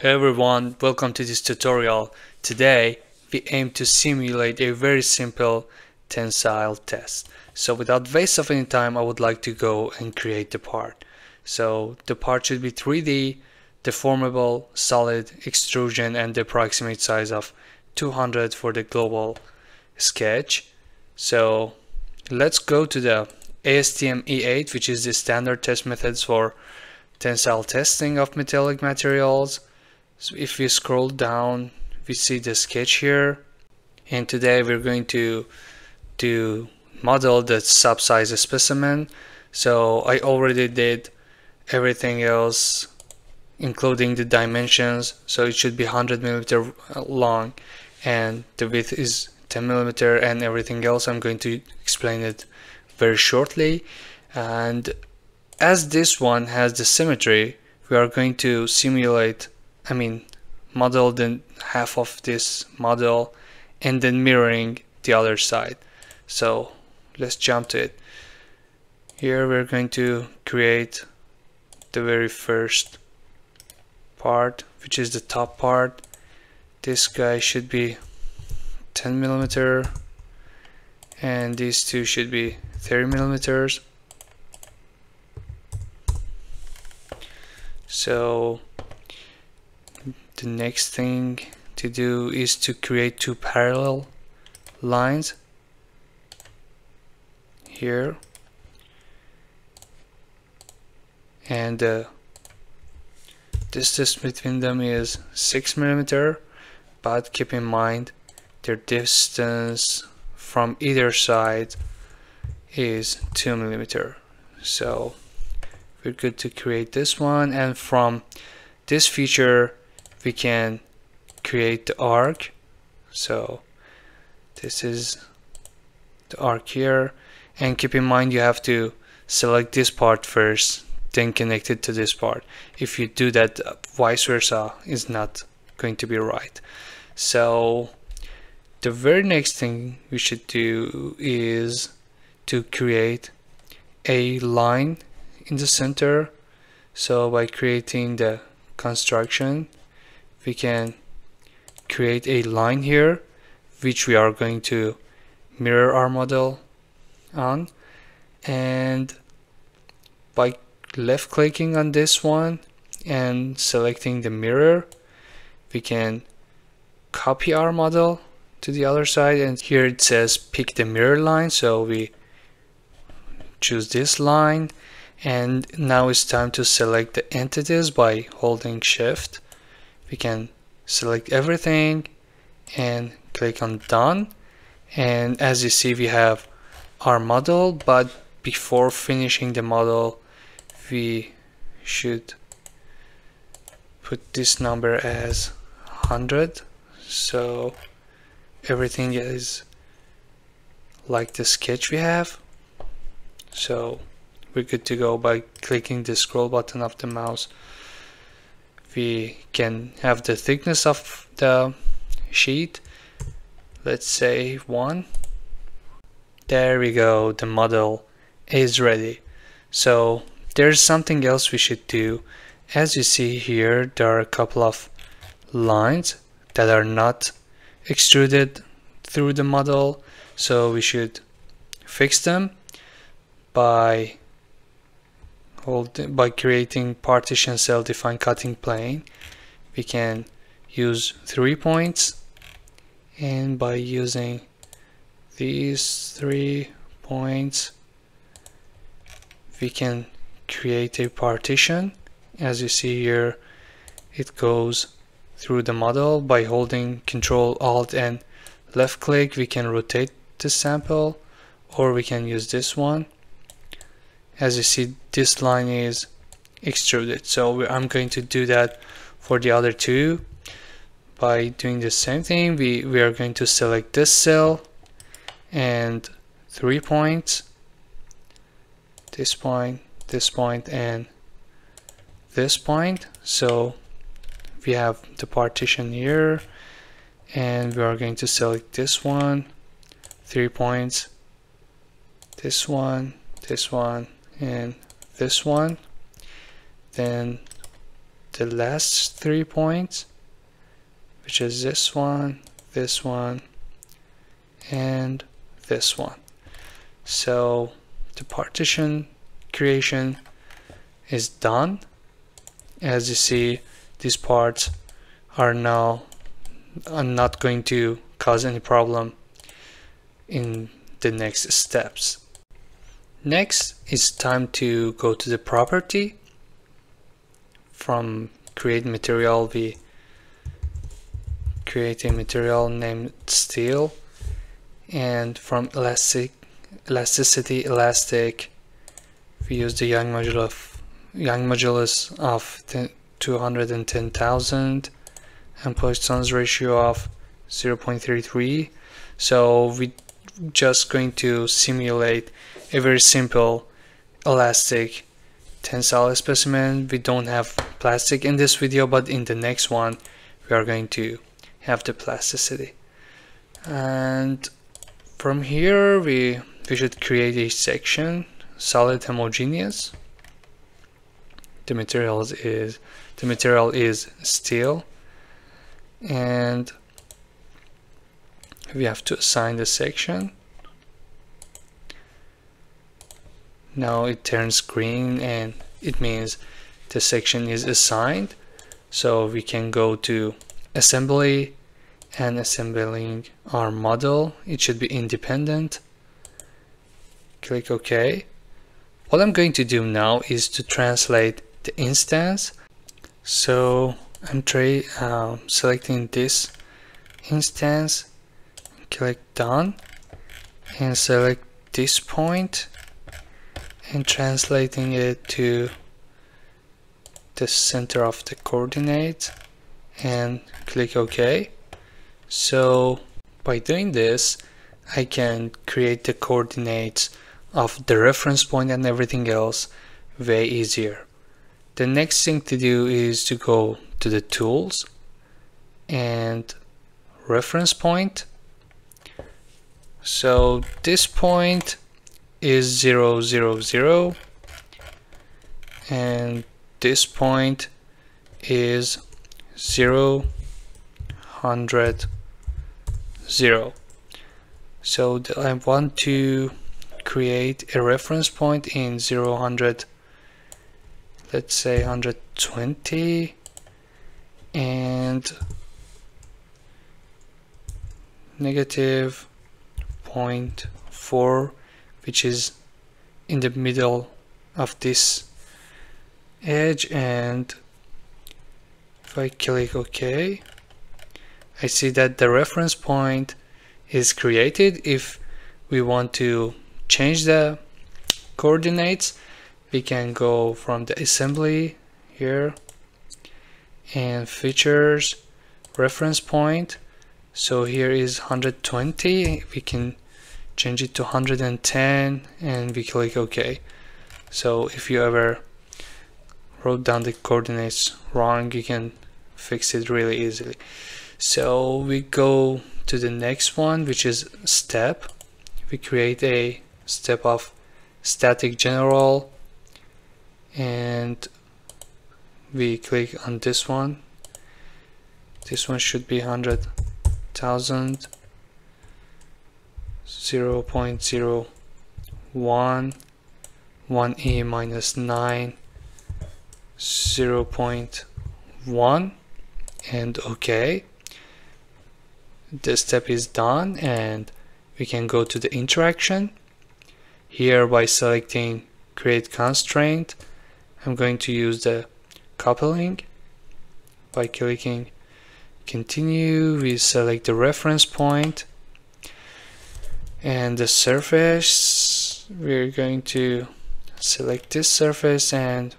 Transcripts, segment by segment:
Hey everyone, welcome to this tutorial. Today we aim to simulate a very simple tensile test. So without waste of any time I would like to go and create the part. So the part should be 3D, deformable, solid, extrusion and the approximate size of 200 for the global sketch. So let's go to the ASTM E8 which is the standard test methods for tensile testing of metallic materials so if we scroll down, we see the sketch here. And today we're going to to model the subsize specimen. So I already did everything else, including the dimensions. So it should be 100 millimeter uh, long and the width is 10 millimeter and everything else. I'm going to explain it very shortly. And as this one has the symmetry, we are going to simulate I mean model then half of this model and then mirroring the other side. So let's jump to it. Here we're going to create the very first part which is the top part. This guy should be 10 millimeter and these two should be 30 millimeters. So the next thing to do is to create two parallel lines here. And the uh, distance between them is 6 millimeter but keep in mind their distance from either side is 2 millimeter. So we're good to create this one. And from this feature we can create the arc. So this is the arc here. And keep in mind you have to select this part first then connect it to this part. If you do that vice versa is not going to be right. So the very next thing we should do is to create a line in the center. So by creating the construction we can create a line here which we are going to mirror our model on. And by left clicking on this one and selecting the mirror we can copy our model to the other side. And here it says pick the mirror line. So we choose this line. And now it's time to select the entities by holding shift we can select everything and click on done. And as you see we have our model but before finishing the model we should put this number as 100 so everything is like the sketch we have. So we're good to go by clicking the scroll button of the mouse we can have the thickness of the sheet. Let's say one. There we go the model is ready. So there's something else we should do. As you see here there are a couple of lines that are not extruded through the model so we should fix them by by creating partition cell defined cutting plane we can use three points. And by using these three points we can create a partition. As you see here it goes through the model. By holding control alt and left click we can rotate the sample or we can use this one as you see this line is extruded. So I'm going to do that for the other two. By doing the same thing we, we are going to select this cell and three points this point this point and this point. So we have the partition here and we are going to select this one three points this one this one and this one then the last three points which is this one this one and this one. So the partition creation is done. As you see these parts are now are not going to cause any problem in the next steps next it's time to go to the property. From create material we create a material named steel. And from elastic elasticity elastic we use the Young modulus of Young modulus of 210,000 and Poisson's ratio of 0.33 so we just going to simulate a very simple elastic tensile specimen. We don't have plastic in this video but in the next one we are going to have the plasticity. And from here we we should create a section solid homogeneous. The materials is the material is steel. And we have to assign the section. Now it turns green and it means the section is assigned. So we can go to assembly and assembling our model. It should be independent. Click OK. What I'm going to do now is to translate the instance. So I'm try, um, selecting this instance click done and select this point and translating it to the center of the coordinate and click OK. So by doing this I can create the coordinates of the reference point and everything else way easier. The next thing to do is to go to the tools and reference point so this point is 0 0 0 and this point is 0 100 0 so I want to create a reference point in 0 100 let's say 120 and negative 0.4 which is in the middle of this edge and if I click OK I see that the reference point is created. If we want to change the coordinates we can go from the assembly here and features reference point. So here is 120 we can change it to 110 and we click OK. So if you ever wrote down the coordinates wrong you can fix it really easily. So we go to the next one which is step. We create a step of static general and we click on this one. This one should be 100,000 0 0.01 1e minus 9 0 0.1 and OK this step is done and we can go to the interaction. Here by selecting create constraint I'm going to use the coupling. By clicking continue we select the reference point and the surface we're going to select this surface and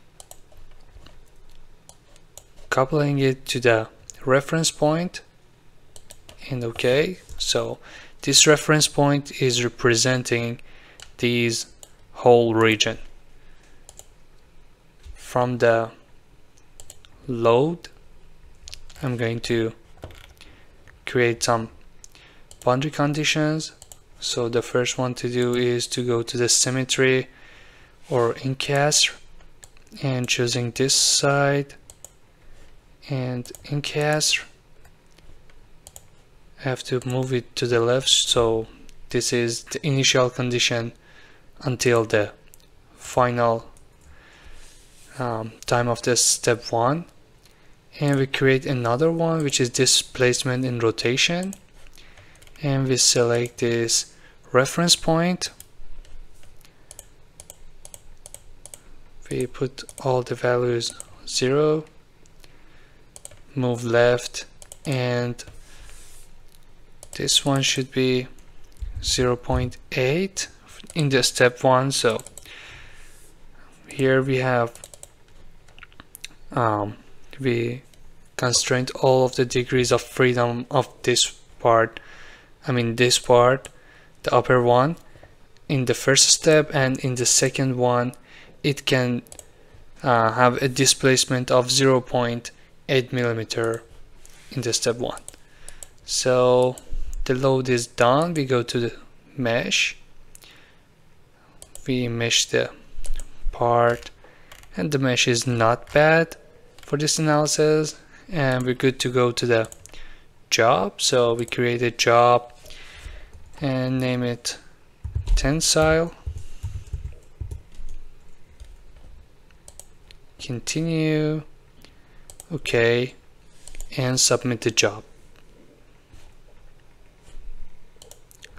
coupling it to the reference point. And okay so this reference point is representing this whole region. From the load I'm going to create some boundary conditions so the first one to do is to go to the symmetry or encastre and choosing this side and in case I have to move it to the left so this is the initial condition until the final um, time of this step 1 and we create another one which is displacement in rotation and we select this reference point. We put all the values 0 move left and this one should be 0.8 in the step 1 so here we have um, we constrained all of the degrees of freedom of this part I mean this part the upper one in the first step and in the second one it can uh, have a displacement of 0.8 millimeter in the step one. So the load is done. We go to the mesh. We mesh the part and the mesh is not bad for this analysis and we're good to go to the job. So we create a job and name it tensile. Continue. Okay. And submit the job.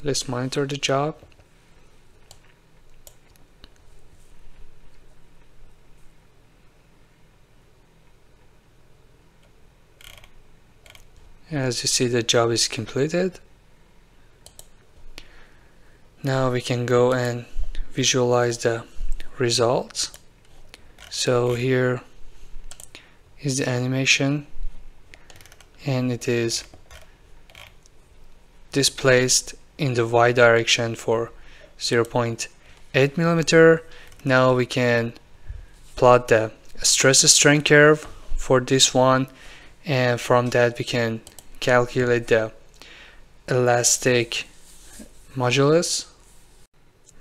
Let's monitor the job as you see the job is completed. Now we can go and visualize the results. So here is the animation and it is displaced in the y direction for 0.8 millimeter. Now we can plot the stress strain curve for this one and from that we can calculate the elastic modulus.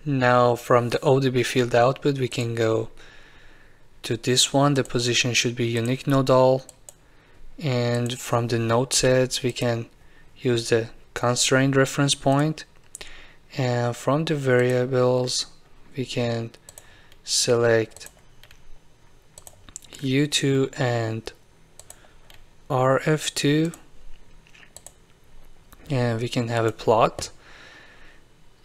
Now from the ODB field output we can go to this one. The position should be unique nodal and from the node sets we can use the constraint reference point. And from the variables we can select U2 and RF2 and we can have a plot.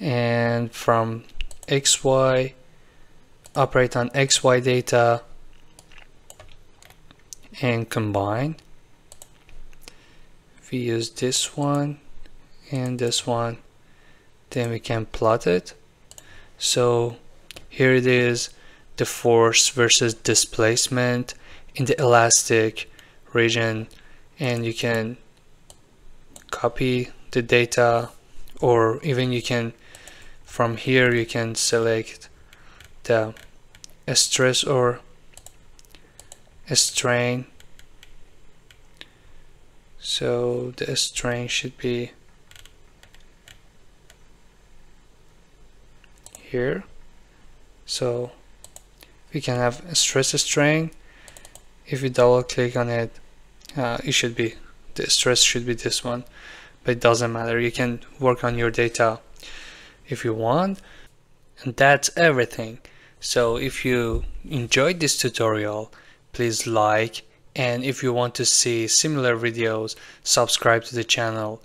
And from XY operate on XY data and combine. We use this one and this one. Then we can plot it. So here it is the force versus displacement in the elastic region. And you can copy the data or even you can from here you can select the stress or strain. So the strain should be here. So we can have a stress strain. If we double click on it uh, it should be the stress should be this one but it doesn't matter. You can work on your data if you want and that's everything. So if you enjoyed this tutorial please like and if you want to see similar videos subscribe to the channel